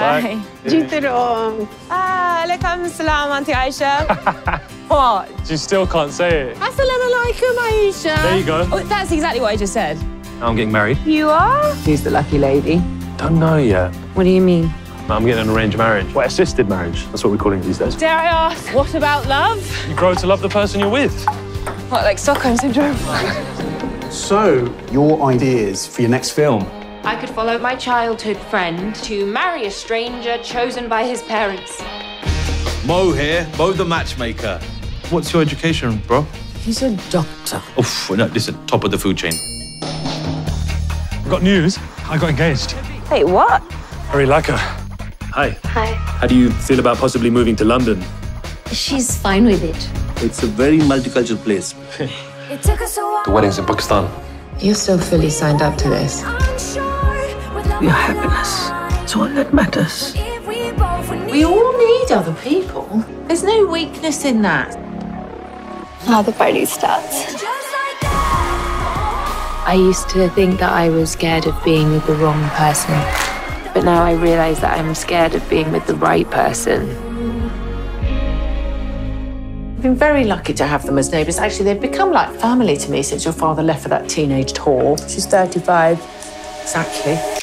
Bye. Jitterong. Ah, alaikum salam, Auntie Aisha. what? She still can't say it. Assalamu alaikum, Aisha. There you go. Oh, that's exactly what I just said. I'm getting married. You are? Who's the lucky lady? Don't know yet. What do you mean? I'm getting an arranged marriage. Well, assisted marriage. That's what we're calling it these days. Dare I ask, what about love? You grow to love the person you're with. What, like Stockholm Syndrome? So, your ideas for your next film? I could follow my childhood friend to marry a stranger chosen by his parents. Mo here, Mo the matchmaker. What's your education, bro? He's a doctor. Oof, no, listen, top of the food chain. I've got news. I got engaged. Wait, what? Very like her. Hi. Hi. How do you feel about possibly moving to London? She's fine with it. It's a very multicultural place. The wedding's in Pakistan. You're so fully signed up to this. Your happiness. It's all that matters. We all need other people. There's no weakness in that. Now the party starts. I used to think that I was scared of being with the wrong person. But now I realize that I'm scared of being with the right person. I've been very lucky to have them as neighbours. Actually, they've become like family to me since your father left for that teenage whore. She's 35. Exactly.